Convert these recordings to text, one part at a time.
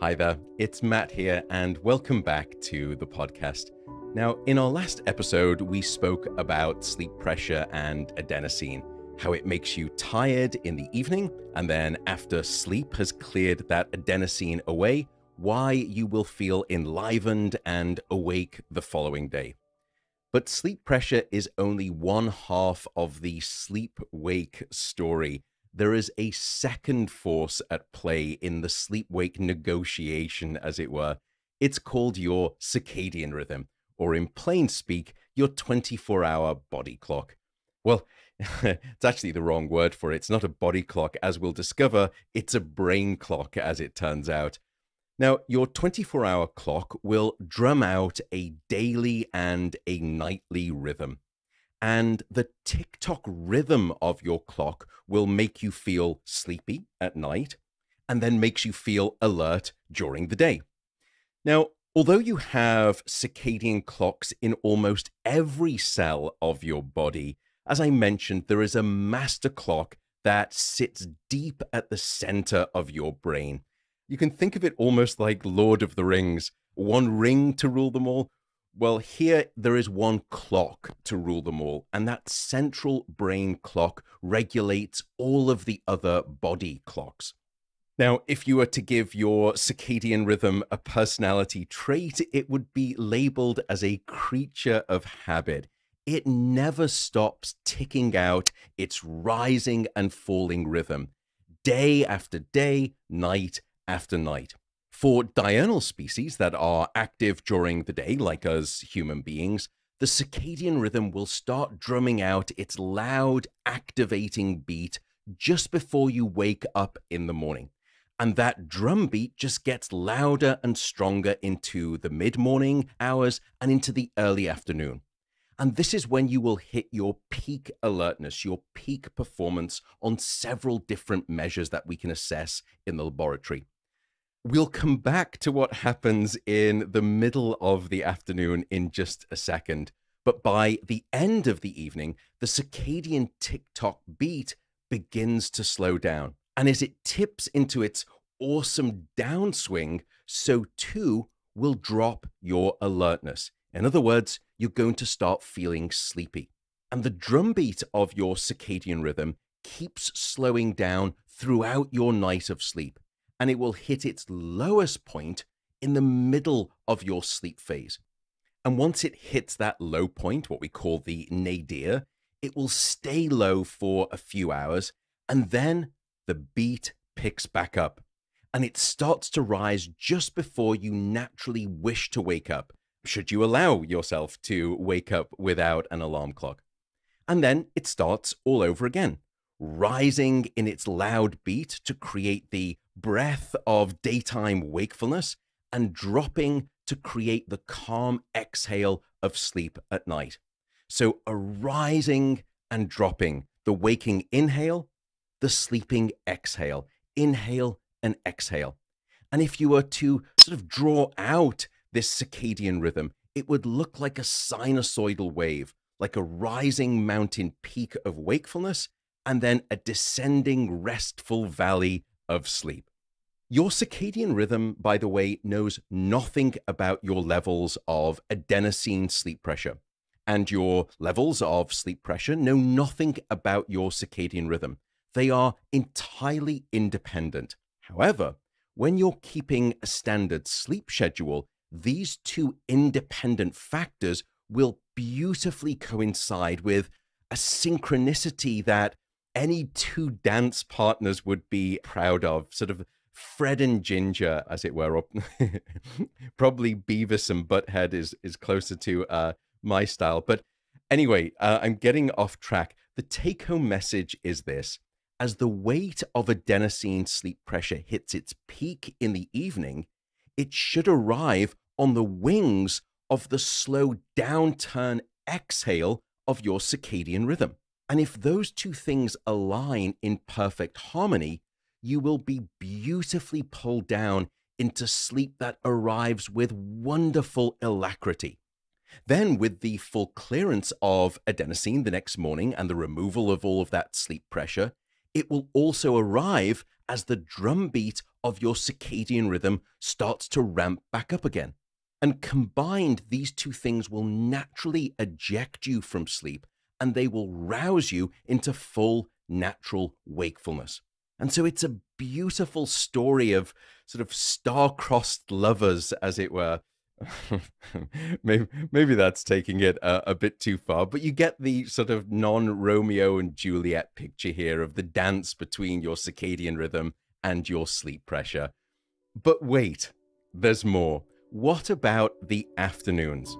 Hi there, it's Matt here, and welcome back to the podcast. Now, in our last episode, we spoke about sleep pressure and adenosine, how it makes you tired in the evening, and then after sleep has cleared that adenosine away, why you will feel enlivened and awake the following day. But sleep pressure is only one half of the sleep wake story. There is a second force at play in the sleep wake negotiation, as it were. It's called your circadian rhythm, or in plain speak, your 24 hour body clock. Well, it's actually the wrong word for it. It's not a body clock, as we'll discover, it's a brain clock, as it turns out. Now, your 24 hour clock will drum out a daily and a nightly rhythm. And the tick tock rhythm of your clock will make you feel sleepy at night and then makes you feel alert during the day. Now, although you have circadian clocks in almost every cell of your body, as I mentioned, there is a master clock that sits deep at the center of your brain you can think of it almost like Lord of the Rings one ring to rule them all. Well, here there is one clock to rule them all, and that central brain clock regulates all of the other body clocks. Now, if you were to give your circadian rhythm a personality trait, it would be labeled as a creature of habit. It never stops ticking out its rising and falling rhythm, day after day, night after night. For diurnal species that are active during the day, like us human beings, the circadian rhythm will start drumming out its loud, activating beat just before you wake up in the morning. And that drum beat just gets louder and stronger into the mid morning hours and into the early afternoon. And this is when you will hit your peak alertness, your peak performance on several different measures that we can assess in the laboratory. We'll come back to what happens in the middle of the afternoon in just a second. But by the end of the evening, the circadian tick tock beat begins to slow down. And as it tips into its awesome downswing, so too will drop your alertness. In other words, you're going to start feeling sleepy. And the drumbeat of your circadian rhythm keeps slowing down throughout your night of sleep and it will hit its lowest point in the middle of your sleep phase. And once it hits that low point, what we call the nadir, it will stay low for a few hours and then the beat picks back up and it starts to rise just before you naturally wish to wake up, should you allow yourself to wake up without an alarm clock. And then it starts all over again, rising in its loud beat to create the breath of daytime wakefulness and dropping to create the calm exhale of sleep at night. So, arising and dropping, the waking inhale, the sleeping exhale, inhale and exhale. And if you were to sort of draw out this circadian rhythm, it would look like a sinusoidal wave, like a rising mountain peak of wakefulness, and then a descending restful valley of sleep. Your circadian rhythm, by the way, knows nothing about your levels of adenosine sleep pressure. And your levels of sleep pressure know nothing about your circadian rhythm. They are entirely independent. However, when you're keeping a standard sleep schedule, these two independent factors will beautifully coincide with a synchronicity that any two dance partners would be proud of, sort of Fred and Ginger, as it were, or probably Beavis and Butthead is is closer to uh, my style. But anyway, uh, I'm getting off track. The take home message is this: as the weight of adenosine sleep pressure hits its peak in the evening, it should arrive on the wings of the slow downturn exhale of your circadian rhythm. And if those two things align in perfect harmony, you will be beautifully pulled down into sleep that arrives with wonderful alacrity. Then, with the full clearance of adenosine the next morning and the removal of all of that sleep pressure, it will also arrive as the drumbeat of your circadian rhythm starts to ramp back up again. And combined, these two things will naturally eject you from sleep and they will rouse you into full natural wakefulness. And so it's a beautiful story of sort of star-crossed lovers, as it were. maybe, maybe that's taking it a, a, bit too far, but you get the sort of non Romeo and Juliet picture here of the dance between your circadian rhythm and your sleep pressure. But wait, there's more. What about the afternoons?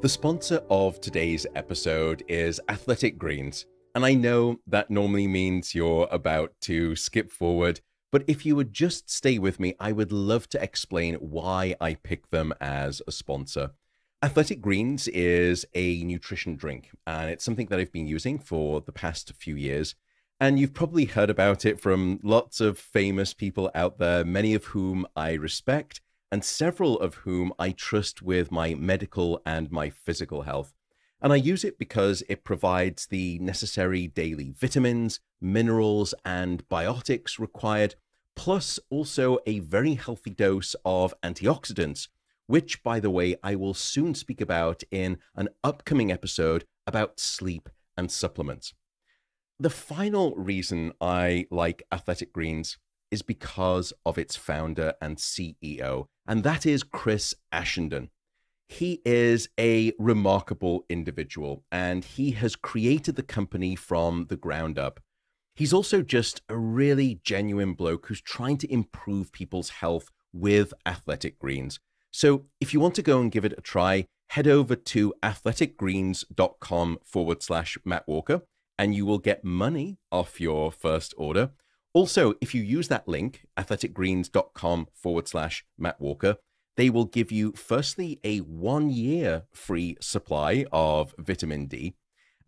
The sponsor of today's episode is Athletic Greens. And I know that normally means you're about to skip forward, but if you would just stay with me, I would love to explain why I pick them as a sponsor. Athletic Greens is a nutrition drink, and it's something that I've been using for the past few years. And you've probably heard about it from lots of famous people out there, many of whom I respect and several of whom I trust with my medical and my physical health. And I use it because it provides the necessary daily vitamins, minerals, and biotics required, plus also a very healthy dose of antioxidants, which, by the way, I will soon speak about in an upcoming episode about sleep and supplements. The final reason I like Athletic Greens is because of its founder and CEO, and that is Chris Ashenden. He is a remarkable individual and he has created the company from the ground up. He's also just a really genuine bloke who's trying to improve people's health with athletic greens. So if you want to go and give it a try, head over to athleticgreens.com forward slash Matt Walker and you will get money off your first order. Also, if you use that link, athleticgreens.com forward slash Matt Walker, they will give you firstly a one year free supply of vitamin D.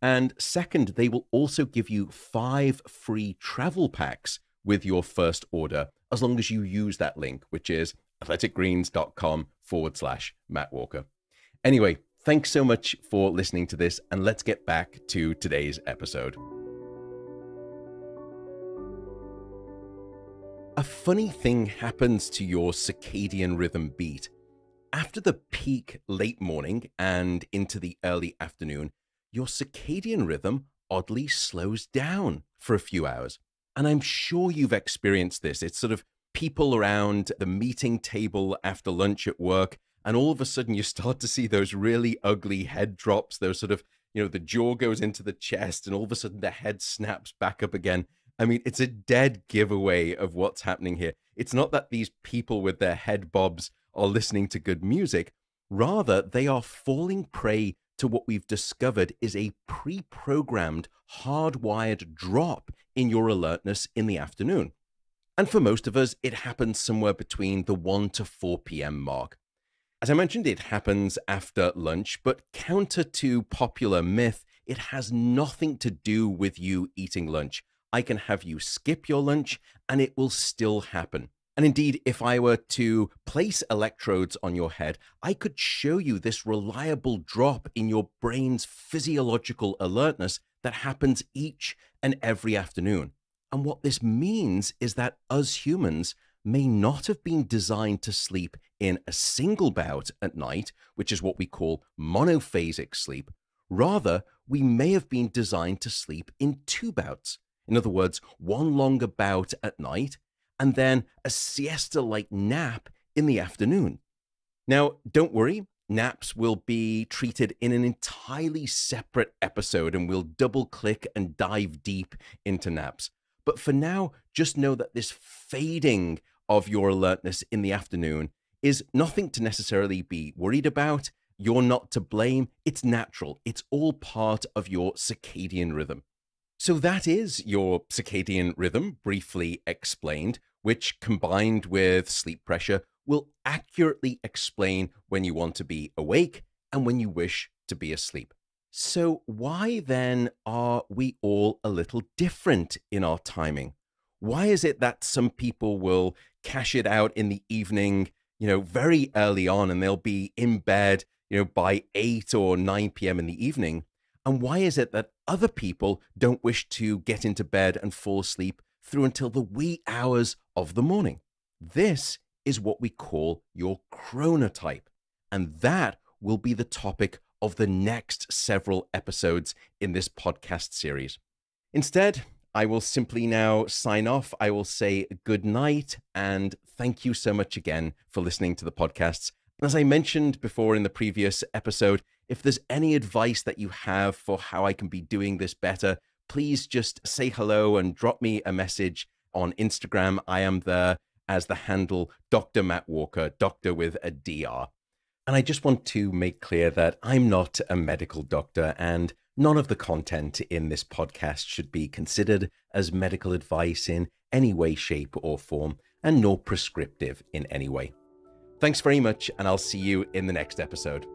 And second, they will also give you five free travel packs with your first order, as long as you use that link, which is athleticgreens.com forward slash Matt Walker. Anyway, thanks so much for listening to this, and let's get back to today's episode. A funny thing happens to your circadian rhythm beat. After the peak late morning and into the early afternoon, your circadian rhythm oddly slows down for a few hours. And I'm sure you've experienced this. It's sort of people around the meeting table after lunch at work, and all of a sudden you start to see those really ugly head drops, those sort of, you know, the jaw goes into the chest, and all of a sudden the head snaps back up again. I mean, it's a dead giveaway of what's happening here. It's not that these people with their head bobs are listening to good music. Rather, they are falling prey to what we've discovered is a pre programmed, hardwired drop in your alertness in the afternoon. And for most of us, it happens somewhere between the 1 to 4 p.m. mark. As I mentioned, it happens after lunch, but counter to popular myth, it has nothing to do with you eating lunch. I can have you skip your lunch and it will still happen. And indeed, if I were to place electrodes on your head, I could show you this reliable drop in your brain's physiological alertness that happens each and every afternoon. And what this means is that us humans may not have been designed to sleep in a single bout at night, which is what we call monophasic sleep. Rather, we may have been designed to sleep in two bouts, in other words, one longer bout at night, and then a siesta like nap in the afternoon. Now, don't worry, naps will be treated in an entirely separate episode, and we'll double click and dive deep into naps. But for now, just know that this fading of your alertness in the afternoon is nothing to necessarily be worried about. You're not to blame. It's natural. It's all part of your circadian rhythm. So that is your circadian rhythm, briefly explained, which combined with sleep pressure will accurately explain when you want to be awake and when you wish to be asleep. So, why then are we all a little different in our timing? Why is it that some people will cash it out in the evening, you know, very early on, and they'll be in bed, you know, by 8 or 9 p.m. in the evening? And why is it that other people don't wish to get into bed and fall asleep through until the wee hours of the morning. This is what we call your chronotype. And that will be the topic of the next several episodes in this podcast series. Instead, I will simply now sign off. I will say good night and thank you so much again for listening to the podcasts. As I mentioned before in the previous episode, if there's any advice that you have for how I can be doing this better, please just say hello and drop me a message on Instagram. I am there as the handle Dr. Matt Walker, doctor with a DR. And I just want to make clear that I'm not a medical doctor and none of the content in this podcast should be considered as medical advice in any way, shape, or form, and nor prescriptive in any way. Thanks very much, and I'll see you in the next episode.